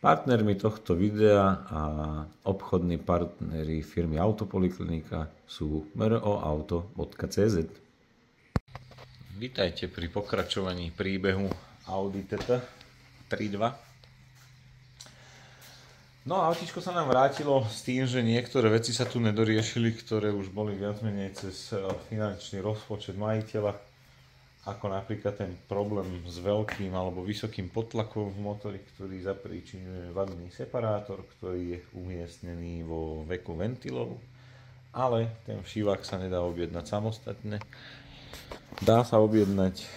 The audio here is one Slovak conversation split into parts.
Partnermi tohto videa a obchodní partneri firmy Autopoliklinika sú mroauto.cz Vítajte pri pokračovaní príbehu Audi TT 3.2 No autičko sa nám vrátilo s tým, že niektoré veci sa tu nedoriešili, ktoré už boli viac menej cez eh, finančný rozpočet majiteľa ako napríklad ten problém s veľkým alebo vysokým potlakom v motori, ktorý zapríčinuje vadný separátor, ktorý je umiestnený vo veku ventilov, ale ten všívak sa nedá objednať samostatne. Dá sa objednať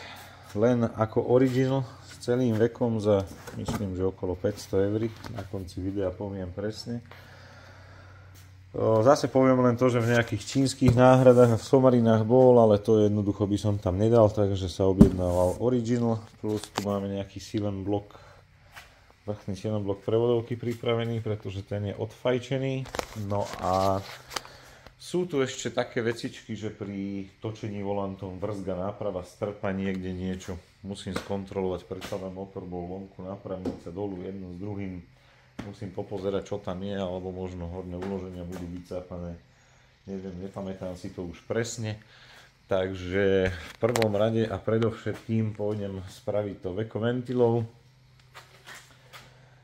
len ako original s celým vekom za myslím, že okolo 500 eur. Na konci videa poviem presne. Zase poviem len to, že v nejakých čínskych náhradách a v somarinách bol, ale to jednoducho by som tam nedal, takže sa objednával original, plus tu máme nejaký silen blok, vrchný silen blok prevodovky pripravený, pretože ten je odfajčený. No a sú tu ešte také vecičky, že pri točení volantom vrzga náprava strpa niekde niečo. Musím skontrolovať, predsa motor bol vonku nápravnice dolu jedno s druhým musím popozerať, čo tam je, alebo možno horné uloženia budú vycápané. Neviem, nepamätám si to už presne. Takže v prvom rade a predovšetkým pôjdem spraviť to veko ventilov,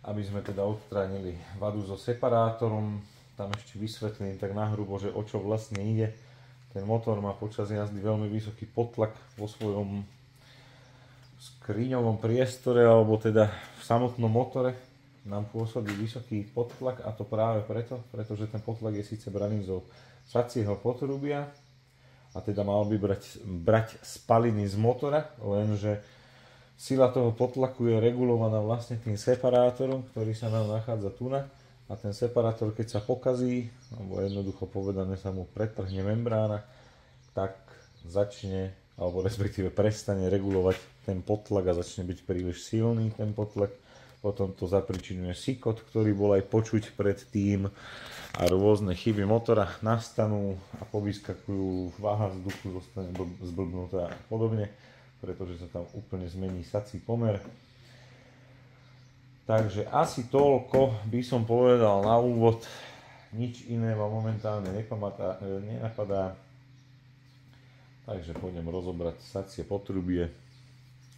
aby sme teda odstránili vadu so separátorom. Tam ešte vysvetlím tak nahrubo, že o čo vlastne ide. Ten motor má počas jazdy veľmi vysoký potlak vo svojom skriňovom priestore, alebo teda v samotnom motore nám pôsobí vysoký podtlak a to práve preto, pretože ten podtlak je síce braný zo sacieho potrubia a teda mal by brať, brať spaliny z motora, lenže sila toho potlaku je regulovaná vlastne tým separátorom, ktorý sa nám nachádza tu na a ten separátor keď sa pokazí, alebo jednoducho povedané sa mu pretrhne membrána, tak začne, alebo respektíve prestane regulovať ten potlak a začne byť príliš silný ten potlak potom to zapričinuje sikot, ktorý bol aj počuť predtým a rôzne chyby motora nastanú a povyskakujú, váha vzduchu zostane zblbnutá a podobne, pretože sa tam úplne zmení sací pomer. Takže asi toľko by som povedal na úvod. Nič iné ma momentálne nepamatá, nenapadá. Takže pôjdem rozobrať sacie potrubie,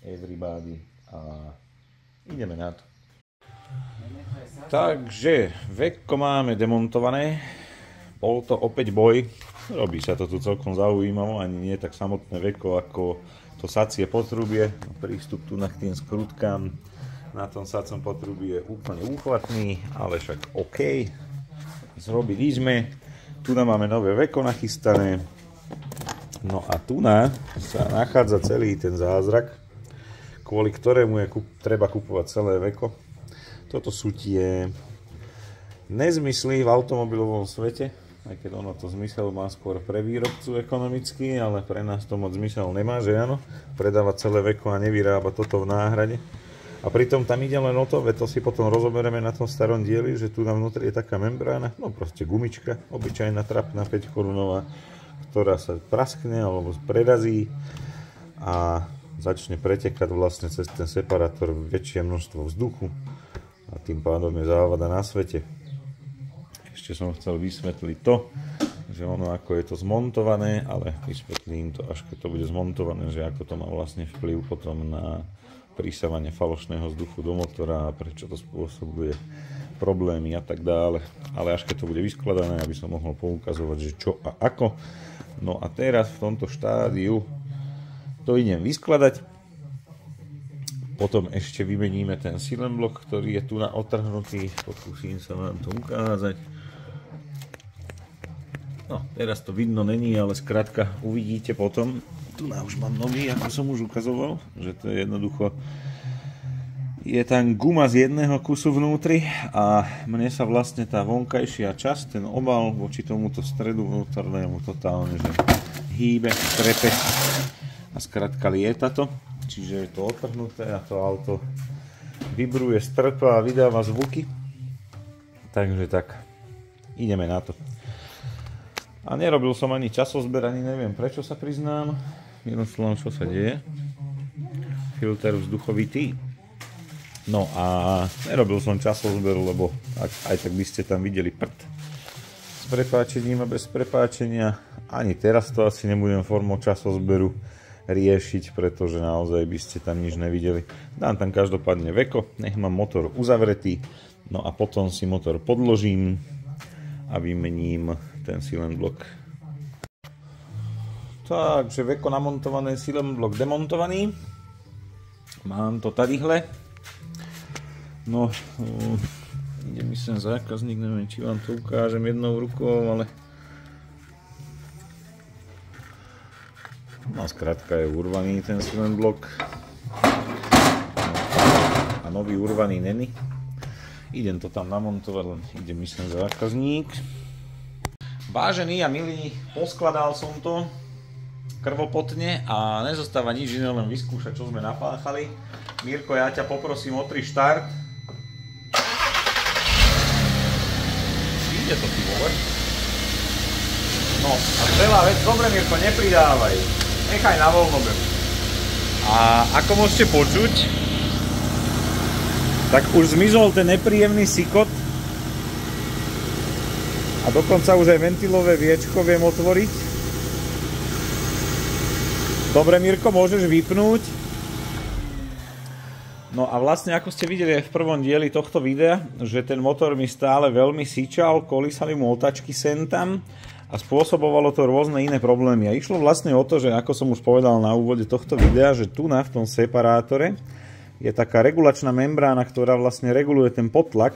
everybody a ideme na to. Takže, veko máme demontované. Bol to opäť boj. Robí sa to tu celkom zaujímavo, ani nie tak samotné veko ako to sacie potrubie. Prístup tu na tým skrutkám na tom sacom potrubí je úplne úchvatný, ale však OK. Zrobili sme. Tu máme nové veko nachystané. No a tu sa nachádza celý ten zázrak, kvôli ktorému je treba kupovať celé veko toto sú tie nezmysly v automobilovom svete, aj keď ono to zmysel má skôr pre výrobcu ekonomicky, ale pre nás to moc zmysel nemá, že áno, predávať celé veko a nevyrába toto v náhrade. A pritom tam ide len o to, veď to si potom rozoberieme na tom starom dieli, že tu na vnútri je taká membrána, no proste gumička, obyčajná trapná 5 korunová, ktorá sa praskne alebo prerazí a začne pretekať vlastne cez ten separátor väčšie množstvo vzduchu a tým pádom je závada na svete. Ešte som chcel vysvetliť to, že ono ako je to zmontované, ale vysvetlím to až keď to bude zmontované, že ako to má vlastne vplyv potom na prísavanie falošného vzduchu do motora a prečo to spôsobuje problémy a tak dále. Ale až keď to bude vyskladané, aby som mohol poukazovať, že čo a ako. No a teraz v tomto štádiu to idem vyskladať potom ešte vymeníme ten silen blok, ktorý je tu na otrhnutý. Pokúsim sa vám to ukázať. No, teraz to vidno není, ale skrátka uvidíte potom. Tu na už mám nový, ako som už ukazoval, že to je jednoducho je tam guma z jedného kusu vnútri a mne sa vlastne tá vonkajšia časť, ten obal voči tomuto stredu vnútornému totálne, že hýbe, trepe a skrátka lieta to čiže je to otrhnuté a to auto vibruje, strpa a vydáva zvuky. Takže tak, ideme na to. A nerobil som ani časozber, ani neviem prečo sa priznám. Jednom slovom, čo sa deje. Filter vzduchovitý. No a nerobil som časozber, lebo aj tak by ste tam videli prd s prepáčením a bez prepáčenia. Ani teraz to asi nebudem formou časozberu riešiť, pretože naozaj by ste tam nič nevideli. Dám tam každopádne veko, nech mám motor uzavretý, no a potom si motor podložím a vymením ten silent block. Takže veko namontované, silent block demontovaný. Mám to tadyhle No, um, ide mi sem zákazník, neviem, či vám to ukážem jednou rukou, ale... No, skrátka je urvaný ten silent block. A nový urvaný není. Idem to tam namontovať, len ide mi sem zákazník. Vážený a milý, poskladal som to krvopotne a nezostáva nič iné, len vyskúšať, čo sme napáchali. Mirko, ja ťa poprosím o 3 štart. ide to ty vole? No a celá vec, dobre Mirko, nepridávaj. Nechaj na voľnobehu. A ako môžete počuť, tak už zmizol ten nepríjemný sikot a dokonca už aj ventilové viečko viem otvoriť. Dobre Mirko, môžeš vypnúť. No a vlastne ako ste videli aj v prvom dieli tohto videa, že ten motor mi stále veľmi síčal, kolísali mu otačky sem tam a spôsobovalo to rôzne iné problémy. A išlo vlastne o to, že ako som už povedal na úvode tohto videa, že tu na v tom separátore je taká regulačná membrána, ktorá vlastne reguluje ten potlak,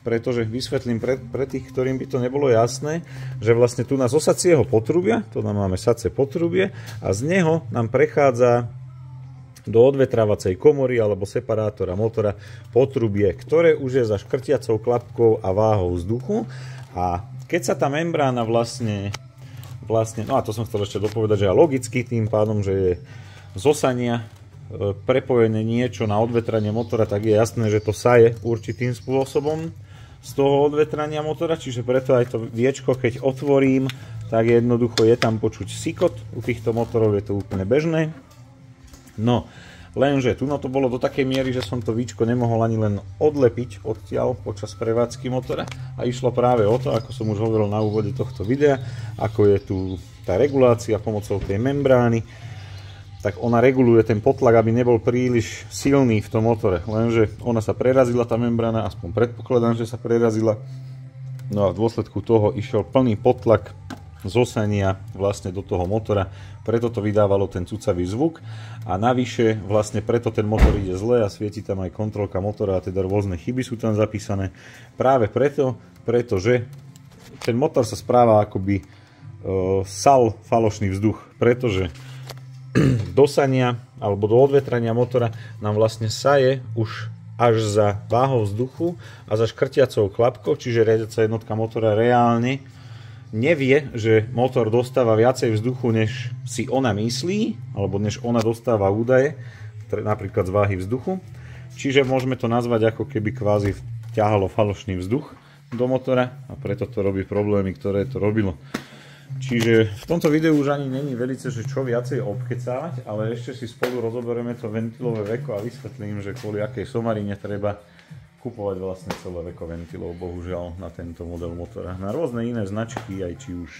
pretože vysvetlím pre, pre tých, ktorým by to nebolo jasné, že vlastne tu na zo sacieho potrubia, to nám máme sace potrubie a z neho nám prechádza do odvetrávacej komory alebo separátora motora potrubie, ktoré už je za škrtiacou klapkou a váhou vzduchu a keď sa tá membrána vlastne, vlastne no a to som chcel ešte dopovedať, že logicky tým pádom, že je zosania e, prepojené niečo na odvetranie motora, tak je jasné, že to saje určitým spôsobom z toho odvetrania motora, čiže preto aj to viečko, keď otvorím, tak jednoducho je tam počuť sikot, u týchto motorov je to úplne bežné. No, lenže tu no to bolo do takej miery, že som to víčko nemohol ani len odlepiť odtiaľ počas prevádzky motora a išlo práve o to, ako som už hovoril na úvode tohto videa, ako je tu tá regulácia pomocou tej membrány, tak ona reguluje ten potlak, aby nebol príliš silný v tom motore. Lenže ona sa prerazila, tá membrána, aspoň predpokladám, že sa prerazila. No a v dôsledku toho išiel plný potlak zosania vlastne do toho motora, preto to vydávalo ten cucavý zvuk. A navyše vlastne preto ten motor ide zle a svieti tam aj kontrolka motora a teda rôzne chyby sú tam zapísané. Práve preto, pretože ten motor sa správa akoby e, sal falošný vzduch, pretože dosania alebo do odvetrania motora nám vlastne saje už až za váhou vzduchu a za škrtiacou klapkou, čiže riadiaca jednotka motora reálne nevie, že motor dostáva viacej vzduchu, než si ona myslí, alebo než ona dostáva údaje, napríklad z váhy vzduchu. Čiže môžeme to nazvať ako keby kvázi ťahalo falošný vzduch do motora a preto to robí problémy, ktoré to robilo. Čiže v tomto videu už ani není velice, že čo viacej obkecávať, ale ešte si spolu rozoberieme to ventilové veko a vysvetlím, že kvôli akej somarine treba kupovať vlastne celé veko ventilov, bohužiaľ, na tento model motora. Na rôzne iné značky, aj či už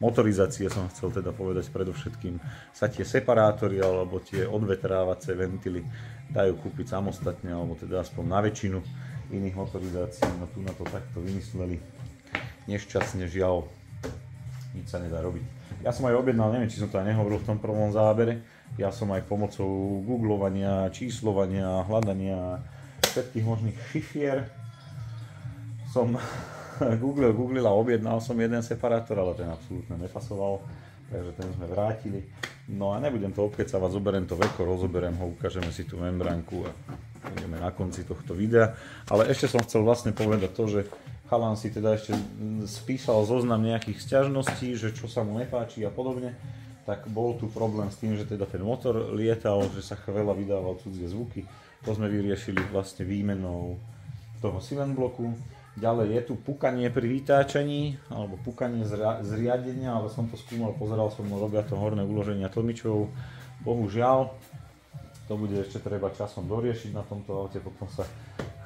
motorizácie som chcel teda povedať predovšetkým, sa tie separátory alebo tie odvetrávacie ventily dajú kúpiť samostatne, alebo teda aspoň na väčšinu iných motorizácií, no tu na to takto vymysleli. Nešťastne žiaľ, nič sa nedá robiť. Ja som aj objednal, neviem, či som to aj nehovoril v tom prvom zábere, ja som aj pomocou googlovania, číslovania, hľadania všetkých možných šifier som googlil, googlil a objednal som jeden separátor, ale ten absolútne nepasoval, takže ten sme vrátili. No a nebudem to obkecávať, zoberiem to veko, rozoberiem ho, ukážeme si tú membránku a budeme na konci tohto videa. Ale ešte som chcel vlastne povedať to, že chalan si teda ešte spísal zoznam nejakých sťažností, že čo sa mu nepáči a podobne tak bol tu problém s tým, že teda ten motor lietal, že sa veľa vydával cudzie zvuky. To sme vyriešili vlastne výmenou toho silent bloku. Ďalej je tu pukanie pri vytáčaní, alebo pukanie zriadenia, ale som to skúmal, pozeral som, no robia to horné uloženia tlmičov. Bohužiaľ, to bude ešte treba časom doriešiť na tomto aute, potom sa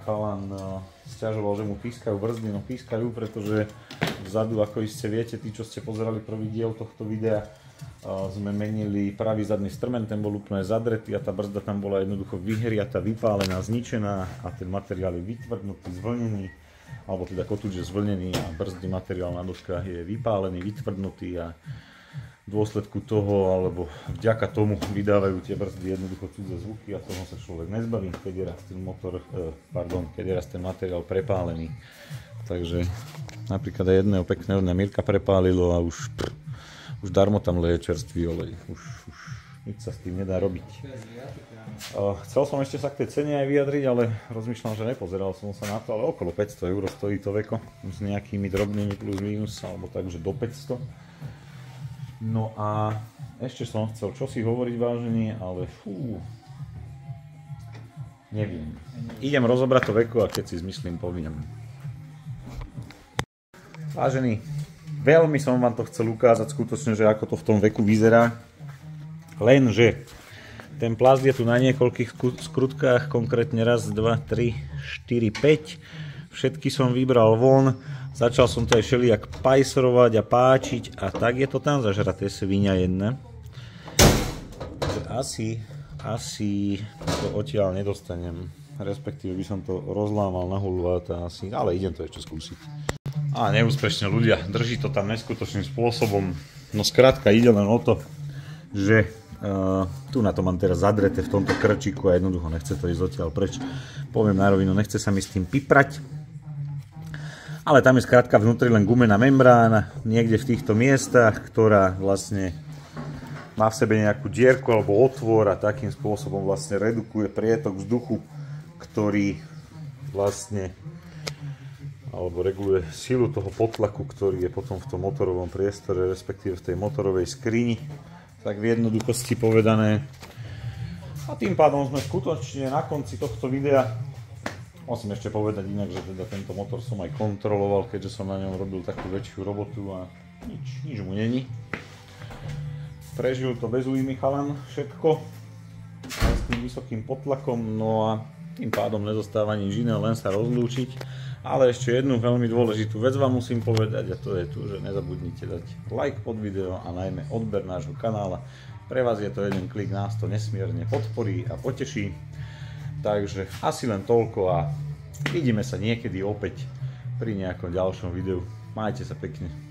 chalan uh, stiažoval, že mu pískajú brzdy, no pískajú, pretože vzadu, ako iste viete, tí, čo ste pozerali prvý diel tohto videa, sme menili pravý zadný strmen, ten bol úplne zadretý a tá brzda tam bola jednoducho vyhriata, vypálená, zničená a ten materiál je vytvrdnutý, zvlnený, alebo teda kotúč je zvlnený a brzdný materiál na doškách je vypálený, vytvrdnutý a dôsledku toho, alebo vďaka tomu vydávajú tie brzdy jednoducho cudze zvuky a toho sa človek nezbaví, keď je raz ten motor, eh, pardon, keď je raz ten materiál prepálený. Takže napríklad aj jedného pekného dňa Mirka prepálilo a už, pr, už darmo tam leje čerstvý olej. Už, už nič sa s tým nedá robiť. Chcel som ešte sa k tej cene aj vyjadriť, ale rozmýšľam, že nepozeral som sa na to, ale okolo 500 eur stojí to veko s nejakými drobnými plus minus, alebo takže do 500. No a ešte som chcel čosi hovoriť vážení, ale fú, neviem. Idem rozobrať to veko a keď si zmyslím, poviem. Vážení, veľmi som vám to chcel ukázať skutočne, že ako to v tom veku vyzerá. Lenže ten plast je tu na niekoľkých skrutkách, konkrétne raz, dva, tri, štyri, 5. Všetky som vybral von Začal som to aj všelijak pajsrovať a páčiť a tak je to tam zažraté svinia jedna. Asi, asi to odtiaľ nedostanem. Respektíve by som to rozlámal na hulváta asi, ale idem to ešte skúsiť. A neúspešne ľudia, drží to tam neskutočným spôsobom. No skrátka ide len o to, že uh, tu na to mám teraz zadreté v tomto krčiku a jednoducho nechce to ísť odtiaľ preč. Poviem na rovinu, nechce sa mi s tým piprať ale tam je skrátka vnútri len gumená membrána, niekde v týchto miestach, ktorá vlastne má v sebe nejakú dierku alebo otvor a takým spôsobom vlastne redukuje prietok vzduchu, ktorý vlastne alebo reguluje silu toho potlaku, ktorý je potom v tom motorovom priestore, respektíve v tej motorovej skrini. Tak v jednoduchosti povedané. A tým pádom sme skutočne na konci tohto videa Musím ešte povedať inak, že teda tento motor som aj kontroloval, keďže som na ňom robil takú väčšiu robotu a nič, nič mu není. Prežil to bez újmy chalan všetko s tým vysokým potlakom, no a tým pádom nezostáva nič iné, len sa rozlúčiť. Ale ešte jednu veľmi dôležitú vec vám musím povedať a to je tu, že nezabudnite dať like pod video a najmä odber nášho kanála. Pre vás je to jeden klik, nás to nesmierne podporí a poteší. Takže asi len toľko a vidíme sa niekedy opäť pri nejakom ďalšom videu. Majte sa pekne.